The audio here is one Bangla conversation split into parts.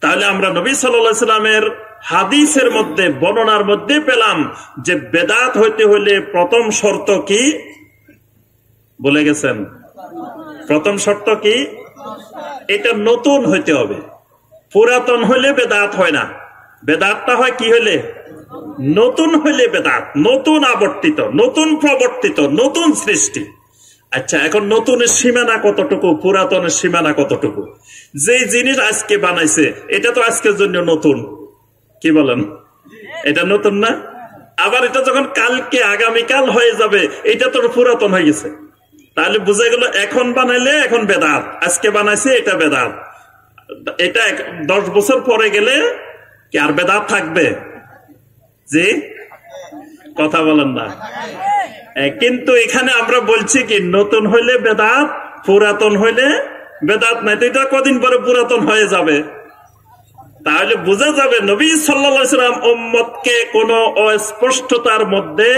তাহলে আমরা নবী সাল্লামের হাদিসের মধ্যে, বর্ণনার মধ্যে পেলাম যে বেদাত হইতে প্রথম শর্ত কি? বলে গেছেন। প্রথম শর্ত কি? এটা নতুন হইতে হবে। পুরাতন হইলে বেদাত হয় না। বেদাতটা হয় কি হইলে? নতুন হইলে বেদাত। নতুন আবর্তিত, নতুন প্রবর্তিত, নতুন সৃষ্টি। আচ্ছা এখন নতুনের সীমানা কতটুকু? পুরাতনের সীমানা কতটুকু? যে জিনিস আজকে বানাইছে, এটা তো আজকের জন্য নতুন। কি বলেন? এটা নতুন না? আবার এটা যখন কালকে, আগামীকাল হয়ে যাবে, এটা তো পুরাতন হয়ে গেছে। তাহলে বুঝা গেল, এখন বানাইলে এখন বেদাত। আজকে বানাইছে, এটা বেদাত। এটা দশ বছর পরে গেলে কি আর বেদাত থাকবে? জি? কথা বলেন না। কিন্তু এখানে আমরা বলছি কি, নতুন হইলে বেদাত, পুরাতন হইলে বেদাত নাই। তো এটা কদিন পরে পুরাতন হয়ে যাবে? তাহলে বোঝা যাবে নবী সাল্লাম ওম্মতকে কোন অস্পষ্টতার মধ্যে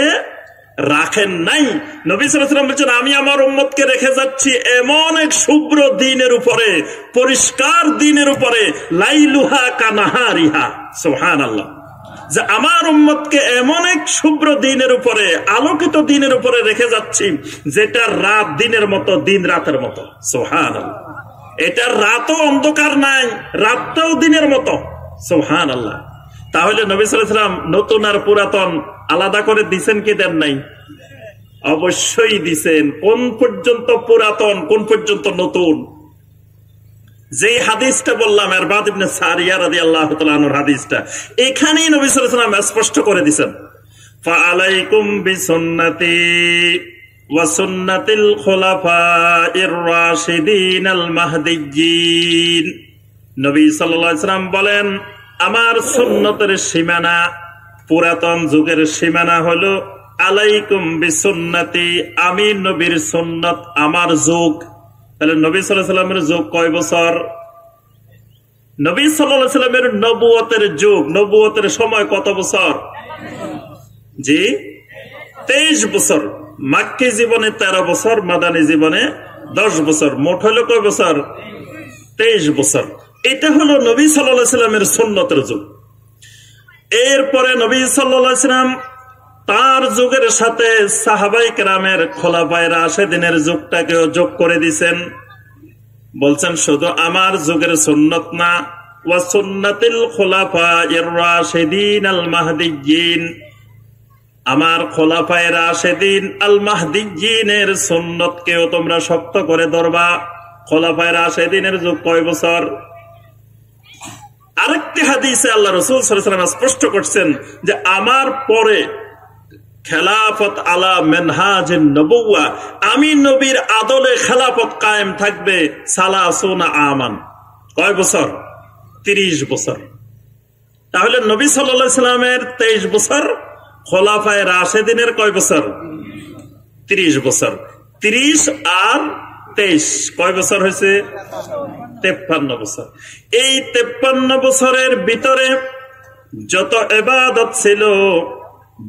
রাখেন নাই। নবী সাল্লাম বলছেন, আমি আমার উম্মতকে রেখে যাচ্ছি এমন এক শুভ্র দিনের উপরে, পরিষ্কার দিনের উপরে, লাইলুহা কানাহা রিহা সোহান আল্লাহ যে আমার উম্মতকে এমন এক শুভ্র দিনের উপরে, আলোকিত দিনের উপরে রেখে যাচ্ছি, যেটা রাত দিনের মতো, দিন রাতের মতো। সোহান এটা রাতও অন্ধকার নাই, রাতটাও দিনের মতো। সোহান আল্লাহ তাহলে নবী সালাম নতুন আর পুরাতন আলাদা করে দিছেন কি দেন নাই? অবশ্যই দিছেন। কোন পর্যন্ত পুরাতন, কোন পর্যন্ত নতুন? যে হাদিসটা বললাম এর বাদ ইবনে হাদিসটা, এখানেই নবী সালাম স্পষ্ট করে আল মাহদিয়্যিন। নবী বলেন, আমার সুন্নতের সীমানা, পুরাতন যুগের সীমানা হলো, আলাইকুম বিসুন্নতি, আমি নবীর সুন্নত, আমার যুগ। তাহলে নবী সাল্লামের যুগ কয় বছর? নবী সাল্লামের নবুয়তের যুগ, নবুয়তের সময় কত বছর? জি, তেইশ বছর। মাক্কি জীবনে তেরো বছর, মাদানী জীবনে দশ বছর। মোট হলো কয় বছর? তেইশ বছর। এটা হলো নবী সাল্লামের সুন্নতের যুগ। এরপরে নবী সাল্লাম তার যুগের সাথে সাহাবাই কেরামের খোলা পায়রা সেদিনের যুগটাকেও যোগ করে দিছেন। বলছেন, শুধু আমার যুগের সুন্নত না আমার খোলাফায় রাশেদিন আল মাহদিনের সুন্নতকেও তোমরা শক্ত করে ধরবা। খোলাফায় রাশেদিনের যুগ কয় বছর? আরেকটি হাদিসে আল্লাহ রসুল সাল্লাম স্পষ্ট করছেন যে, আমার পরে খেলাফত আলা মেনহাজ নবুয়া আমি নবীর আদলে খেলাফত কায়েম থাকবে সালা সোনা আমান। কয় বছর? তিরিশ বছর। তাহলে নবী সাল্লামের তেইশ বছর, খোলাফায় রাশেদিনের কয় বছর? তিরিশ বছর। তিরিশ আর তেইশ, কয় বছর হয়েছে? তেপ্পান্ন বছর। এই তেপ্পান্ন বছরের ভিতরে যত এবাদত ছিল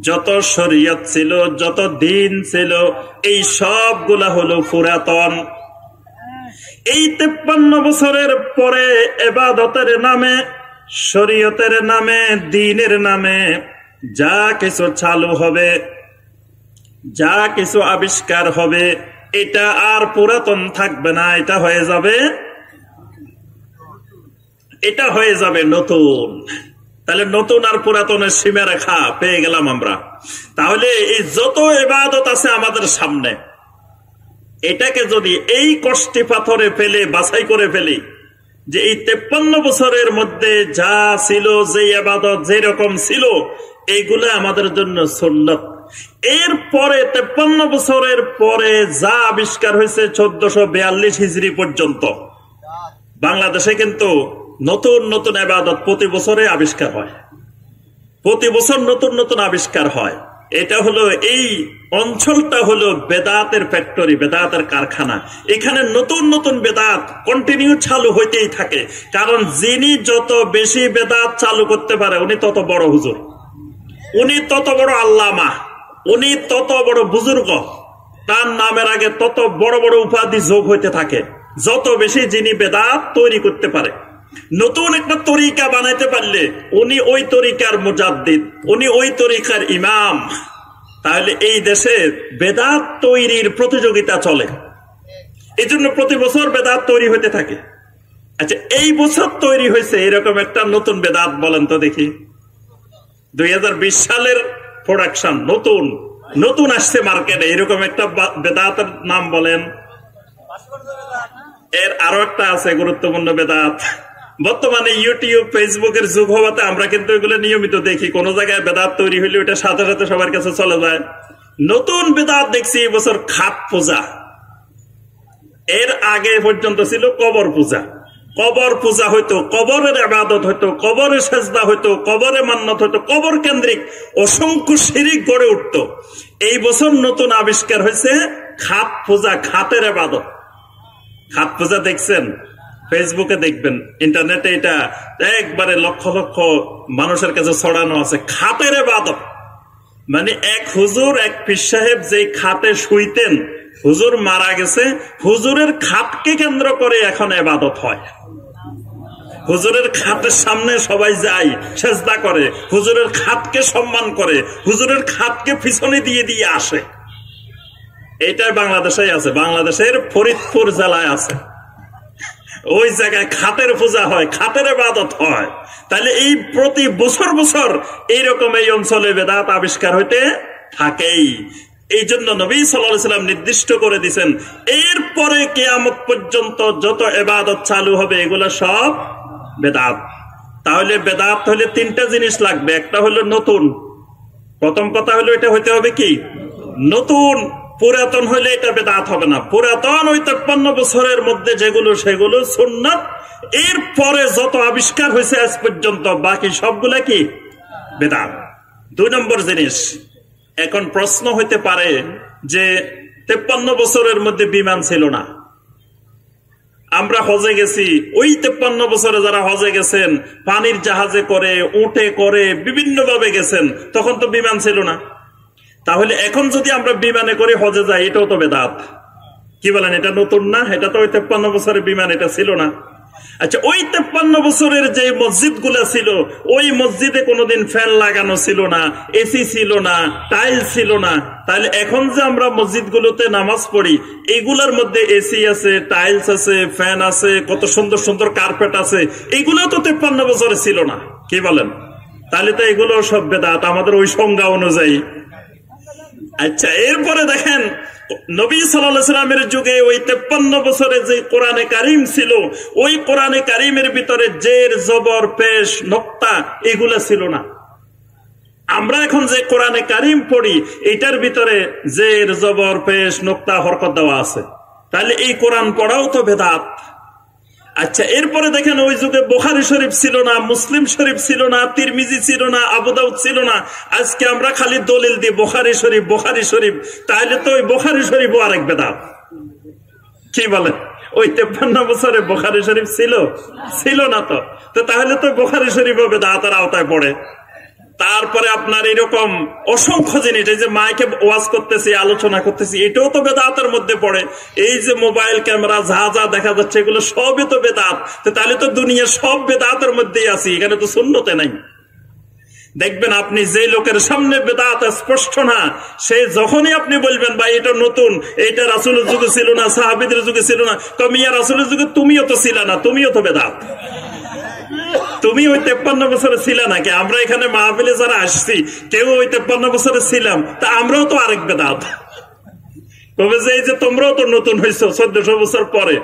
যত শরীয়ত ছিল, যত দিন ছিল, এই সবগুলা হলো পুরাতন। এই তেপ্পান্ন বছরের পরে এবাদতের নামে, শরীয়তের নামে, দিনের নামে যা কিছু চালু হবে, যা কিছু আবিষ্কার হবে, এটা আর পুরাতন থাকবে না, এটা হয়ে যাবে, এটা হয়ে যাবে নতুন। তাহলে নতুন আর পুরাতনের সীমা রেখা পেয়ে গেলাম আমরা। তাহলে এই যত এবাদত আছে আমাদের সামনে, এটাকে যদি এই কষ্টি পাথরে ফেলে, বাছাই করে ফেলি, যে এই তেপ্পান্ন বছরের মধ্যে যা ছিল যে আবাদত যে রকম ছিল, এইগুলো আমাদের জন্য সুন্নত। এর পরে তেপ্পান্ন বছরের পরে যা আবিষ্কার হয়েছে চোদ্দশো বিয়াল্লিশ হিজড়ি পর্যন্ত। বাংলাদেশে কিন্তু নতুন নতুন আবাদত প্রতি বছরে আবিষ্কার হয়। প্রতি বছর নতুন নতুন আবিষ্কার হয়। এটা হলো এই অঞ্চলটা হলো বেদাতের ফ্যাক্টরি, বেদাতের কারখানা। এখানে নতুন নতুন বেদাত কন্টিনিউ চালু হইতেই থাকে। কারণ যিনি যত বেশি বেদাত চালু করতে পারে, উনি তত বড় হুজুর। উনি তত বড় আল্লামা। উনি তত বড় বুজুর্গ। তার নামের আগে তত বড় বড় উপাধি যোগ হইতে থাকে। যত বেশি যিনি বেদাত তৈরি করতে পারে। নতুন একটা তরিকা বানাইতে পারলে উনি ওই তরিকার মুজাদ্দিদ, উনি ওই তরিকার ইমাম। তাহলে এই দেশে বেদাত তৈরির প্রতিযোগিতা চলে। এই জন্য প্রতি বছর বেদাত তৈরি হতে থাকে। আচ্ছা এই বছর তৈরি হয়েছে এরকম একটা নতুন বেদাত বলেন তো দেখি। দুই হাজার বিশ সালের প্রোডাকশন নতুন নতুন আসছে মার্কেটে এরকম একটা বেদাতের নাম বলেন। এর আরও একটা আছে গুরুত্বপূর্ণ বেদাত। বর্তমানে ইউটিউব ফেসবুকের যুগ হওয়াতে আমরা কিন্তু এগুলো নিয়মিত দেখি। কোন জায়গায় বেদাত তৈরি হইলে ওটা সাথে সাথে সবার কাছে চলে যায়। নতুন বেদাত দেখছি এই বছর খাপ পূজা। এর আগে পর্যন্ত ছিল কবর পূজা। কবর পূজা হইতো, কবরের আবাদত হইতো, কবরে সেজদা হইতো, কবরে মান্নত হইতো, কবর কেন্দ্রিক অসংখ্য শিরিক গড়ে উঠত। এই বছর নতুন আবিষ্কার হয়েছে খাপ পূজা, খাতের আবাদত। খাত পূজা দেখছেন? ফেসবুকে দেখবেন ইন্টারনেটে এটা একবারে লক্ষ লক্ষ মানুষের কাছে ছড়ানো আছে, খাতের এবাদত। মানে এক হুজুর, এক পীর সাহেব যে খাতে শুইতেন, হুজুর মারা গেছে, হুজুরের খাতকে কেন্দ্র করে এখন এবাদত হয়। হুজুরের খাতের সামনে সবাই যায়, সেজদা করে, হুজুরের খাতকে সম্মান করে, হুজুরের খাতকে পিছনে দিয়ে দিয়ে আসে। এটাই বাংলাদেশে আছে, বাংলাদেশের ফরিদপুর জেলায় আছে। ওই জায়গায় খাতের পূজা হয়, খাতের আবাদত হয়। তাহলে এই প্রতি বছর বছর এইরকম এই অঞ্চলে বেদাত আবিষ্কার হইতে থাকেই। এই জন্য নবী সাল্লাম নির্দিষ্ট করে দিচ্ছেন এরপরে কেয়ামত পর্যন্ত যত এবাদত চালু হবে, এগুলো সব বেদাত। তাহলে বেদাত হলে তিনটা জিনিস লাগবে, একটা হলো নতুন। প্রথম কথা হলো এটা হইতে হবে কি? নতুন। পুরাতন হইলে এটা বেদাত হবে না। পুরাতন ওই তেপ্পান্ন বছরের মধ্যে যেগুলো সেগুলো সুন্নত, এরপরে যত আবিষ্কার হয়েছে আজ পর্যন্ত, বাকি সবগুলা কি? বেদাত। দুই নম্বর জিনিস, এখন প্রশ্ন হইতে পারে যে তেপ্পান্ন বছরের মধ্যে বিমান ছিল না। আমরা হজে গেছি, ওই তেপ্পান্ন বছরে যারা হজে গেছেন, পানির জাহাজে করে উঠে করে বিভিন্ন ভাবে গেছেন, তখন তো বিমান ছিল না। তাহলে এখন যদি আমরা বিমানে করে হজে যাই, এটাও তো বেদাত। কি বলেন, এটা নতুন না? এটা তো ওই তেপ্পান্ন বছরের বিমান, এটা ছিল না। আচ্ছা ওই তেপ্পান্ন বছরের যে মসজিদ ছিল, ওই মসজিদে কোনোদিন ফ্যান লাগানো ছিল না, এসি ছিল না, টাইল ছিল না। তাহলে এখন যে আমরা মসজিদগুলোতে নামাজ পড়ি এইগুলার মধ্যে এসি আছে, টাইলস আছে, ফ্যান আছে, কত সুন্দর সুন্দর কার্পেট আছে এইগুলো তো তেপ্পান্ন বছরে ছিল না। কি বলেন? তাহলে তো এগুলো সব বেদাত, আমাদের ওই সংজ্ঞা অনুযায়ী। আচ্ছা এরপরে দেখেন, নবী সাল্লামের যুগে ওই তেপ্পান্ন বছরে যে কোরআনে কারিম ছিল, ওই কোরআনে কারিমের ভিতরে জের, জবর, পেশ, নক্তা এগুলা ছিল না। আমরা এখন যে কোরআনে কারিম পড়ি, এটার ভিতরে জের, জবর, পেশ, নোক্তা, হরকত দেওয়া আছে। তাহলে এই কোরআন পড়াও তো বেদাত। আচ্ছা এরপরে দেখেন ওই যুগে বোখারি শরীফ ছিল না, মুসলিম শরীফ ছিল না, তিরমিজি ছিল না আবুদাউদ ছিল না। আজকে আমরা খালি দলিল দিই, বোখারি শরীফ বোখারি শরীফ। তাহলে তো ওই বোখারি শরীফ আরেক বেদা। কি বলে ওই তেপান্ন বছরে বোখারি শরীফ ছিল? ছিল না তো। তাহলে তো বোখারি শরীফ বেদাতের আওতায় পড়ে। তারপরে আপনার এরকম অসংখ্য জিনিস, এই যে মাইকে ওয়াজ করতেছি, আলোচনা করতেছি, এটাও তো বেদাতের মধ্যে পড়ে। এই যে মোবাইল ক্যামেরা, যা যা দেখা যাচ্ছে, এগুলো সবই তো বেদাত। তাহলে তো দুনিয়া সব বেদাতের মধ্যেই আছি, এখানে তো শূন্যতে নাই। দেখবেন আপনি যে লোকের সামনে বেদাত স্পষ্ট না, সে যখনই আপনি বলবেন, ভাই, এটা নতুন, এটা রাসুলের যুগে ছিল না, সাহাবিদের যুগে ছিল না। কমিয়া রাসুলের যুগে তুমিও তো ছিল না, তুমিও তো বেদাত। তুমি ওই তেপ্পান্ন বছরে ছিল নাকি? আমরা এখানে মাহফিলে যারা আসছি, কেউ ওই তেপ্পান্ন বছরে ছিলাম। তা আমরাও তো আরেক বেদাত। তবে যে এই যে তোমরাও তো নতুন হয়েছ চোদ্দশো বছর পরে।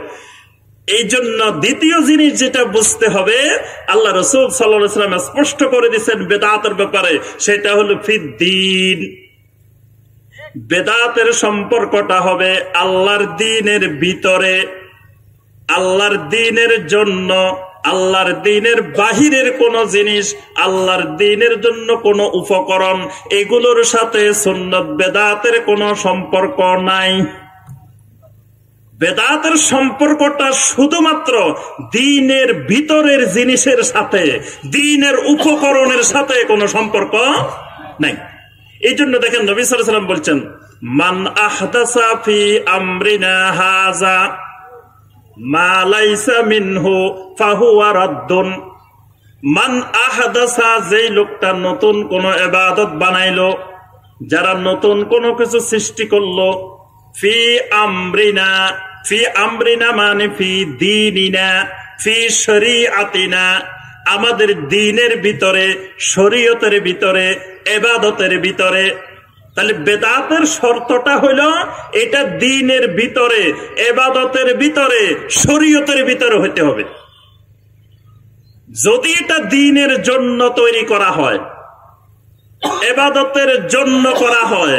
এই জন্য দ্বিতীয় জিনিস যেটা বুঝতে হবে, আল্লাহ রসুল সাল্লাম স্পষ্ট করে দিচ্ছেন বেদাতের ব্যাপারে, সেটা হলো ফিদ্দিন। বেদাতের সম্পর্কটা হবে আল্লাহর দিনের ভিতরে, আল্লাহর দিনের জন্য। আল্লাহর দিনের বাহিরের কোন জিনিস, আল্লাহর দিনের জন্য কোন উপকরণ, এগুলোর সাথে সুন্নত বেদাতের কোন সম্পর্ক নাই। বেদাতের সম্পর্কটা শুধুমাত্র দিনের ভিতরের জিনিসের সাথে, দিনের উপকরণের সাথে কোনো সম্পর্ক নাই। এই জন্য দেখেন নবী সাল্লাম বলছেন, মান আহদাসা ফি আমরিনা হাজা মা লাইসা মিনহু ফাহুয়া রাদ্দুন। মান আহদাসা, যেই লোকটা নতুন কোন এবাদত বানাইলো, যারা নতুন কোনো কিছু সৃষ্টি করল, ফি আমরিনা ফি আমরিনা মানে ফি দিনিনা, ফি শরীআতিনা। আমাদের দিনের ভিতরে, শরীয়তের ভিতরে, এবাদতের ভিতরে তাহলে বেদাতের শর্তটা হইল এটা দিনের ভিতরে, এবাদতের ভিতরে, শরীয়তের ভিতরে হইতে হবে। যদি এটা দিনের জন্য তৈরি করা হয়, এবাদতের জন্য করা হয়,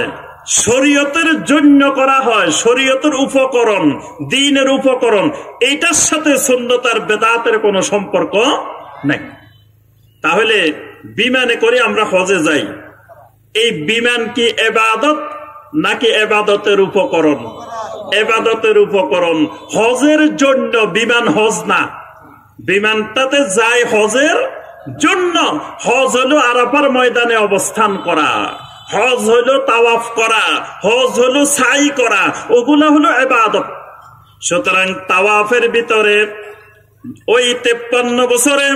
শরীয়তের জন্য করা হয়, শরীয়তের উপকরণ, দিনের উপকরণ, এটার সাথে সুন্নতার বেদাতের কোনো সম্পর্ক নাই। তাহলে বিমানে করে আমরা হজে যাই। এই বিমান কি এবাদত নাকি এবাদতের উপকরণ? এবাদতের উপকরণ হজের জন্য বিমান হজ না। বিমানটাতে যায় হজের জন্য। হজ হলো আরাফার ময়দানে অবস্থান করা। হজ হলো তাওয়াফ করা। হজ হলো সাই করা। ওগুলো হলো এবাদত। সুতরাং তাওয়াফের ভিতরে ওই তেপ্পান্ন বছরে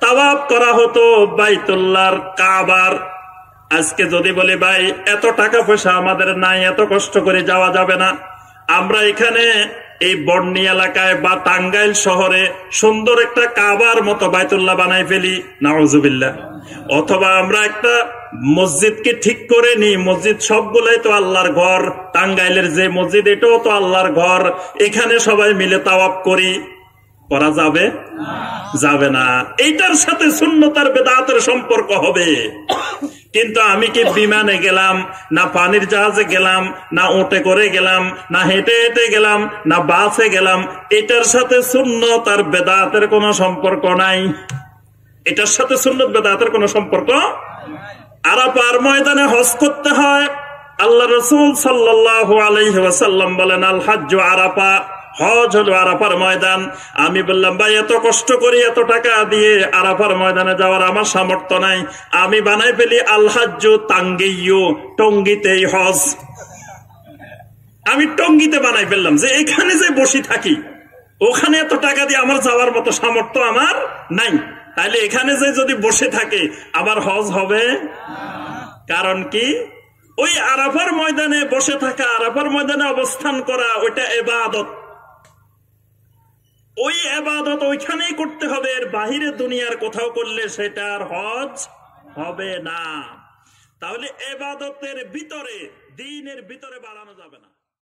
তাওয়াফ করা হতো বাইতুল্লার কাবার আজকে যদি বলি, ভাই, এত টাকা পয়সা আমাদের নাই, এত কষ্ট করে যাওয়া যাবে না। আমরা এখানে এই বর্ণি এলাকায় বা টাঙ্গাইল শহরে সুন্দর একটা কাবার মতো বাইতুল্লাহ বানাই ফেলি নাওজুবিল্লা অথবা আমরা একটা মসজিদকে ঠিক করে নি মসজিদ সবগুলাই তো আল্লাহর ঘর, টাঙ্গাইলের যে মসজিদ, এটাও তো আল্লাহর ঘর। এখানে সবাই মিলে তাওয়াপ করি। করা যাবে? যাবে না। এইটার সাথে শূন্যতার বেদাতের সম্পর্ক হবে। কিন্তু আমি কি বিমানে গেলাম, না পানির জাহাজে গেলাম, না উঠে করে গেলাম, না হেঁটে হেঁটে গেলাম, না বাসে গেলাম, এটার সাথে শূন্য তার বেদাতের কোনো সম্পর্ক নাই। এটার সাথে সুন্নত, বেদাতের কোনো সম্পর্ক আরাপার ময়দানে হজ করতে হয়। আল্লাহ রসুল সাল্লাহ আলহিহাসাল্লাম বলেন, আল হাজ আরাপা হজ হলো আরাফার ময়দান। আমি বললাম, ভাই, এত কষ্ট করি এত টাকা দিয়ে আরাফার ময়দানে যাওয়ার আমার সামর্থ্য নাই। আমি বানাই ফেলি আলহাজ তাঙ্গেইয় টঙ্গিতেই হজ। আমি টঙ্গিতে বানাই ফেললাম যে এখানে যে বসি থাকি, ওখানে এত টাকা দিয়ে আমার যাওয়ার মতো সামর্থ্য আমার নাই। তাহলে এখানে যে যদি বসে থাকে, আবার হজ হবে? কারণ কি? ওই আরাফার ময়দানে বসে থাকা, আরাফার ময়দানে অবস্থান করা, ওইটা এবাদত। ওই আবাদত ওইখানেই করতে হবে, এর বাহিরে দুনিয়ার কোথাও করলে সেটা আর হজ হবে না। তাহলে এবাদতের ভিতরে, দিনের ভিতরে বাড়ানো যাবে না।